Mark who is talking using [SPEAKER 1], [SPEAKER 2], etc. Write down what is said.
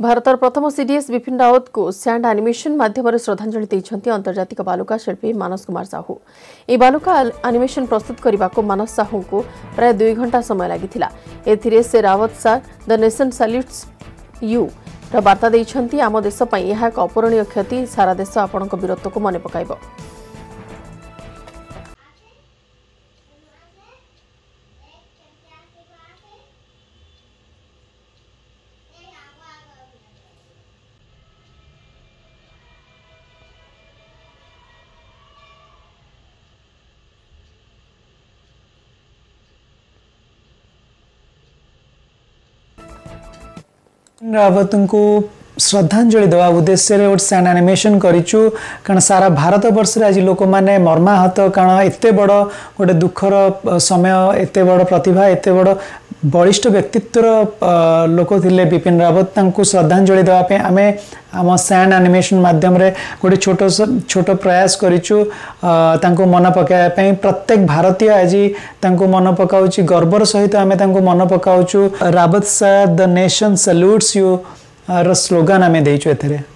[SPEAKER 1] भारतर प्रथम सीडीएस विपिन रावत को sand sand animation माध्यमले श्रद्धाञ्जली अन्तर्जातिक बालुका शिल्पी मानस कुमार साहू यो बालुका एनिमेशन प्रस्तुत गरेको मानस साहू को प्राय दुई घंटा समय से Rawat sir the nation salutes you र वार्ता आम देश देशप्रै यहाँ अपूरणीय क्षति सारादेश को मन पक
[SPEAKER 2] ରାବତଙ୍କୁ ଶ୍ରଦ୍ଧାଞ୍ଜଳି ଦେବା ଉଦ୍ଦେଶ୍ୟରେ ଗୋଟେ ସ୍ୟାଣ୍ଡ ଆନିମେସନ୍ କରିଛୁ କାରଣ ସାରା ଭାରତବର୍ଷରେ ଆଜି ଲୋକମାନେ ମର୍ମାହତ କାରଣ ଏତେ ବଡ଼ ଗୋଟେ ଦୁଃଖର ସମୟ ଏତେ ବଡ଼ ପ୍ରତିଭା ଏତେ ବଡ଼ ବଳିଷ୍ଠ ବ୍ୟକ୍ତିତ୍ୱର ଲୋକ ଥିଲେ ବିପିନ ରାବତ ତାଙ୍କୁ ଶ୍ରଦ୍ଧାଞ୍ଜଳି ଦେବା ପାଇଁ ଆମେ ଆମ ସ୍ୟାଣ୍ଡ ଆନିମେସନ୍ ମାଧ୍ୟମରେ ଗୋଟେ ଛୋଟ ଛୋଟ ପ୍ରୟାସ କରିଛୁ ତାଙ୍କୁ ମନେ ପକାଇବା ପାଇଁ ପ୍ରତ୍ୟେକ ଭାରତୀୟ ଆଜି ତାଙ୍କୁ ମନେ ପକାଉଛି ଗର୍ବର ସହିତ ଆମେ ତାଙ୍କୁ ମନେ ପକାଉଛୁ Rawat sir the nation salutes you ର ସ୍ଲୋଗାନ ଆମେ ଦେଇଛୁ ଏଥିରେ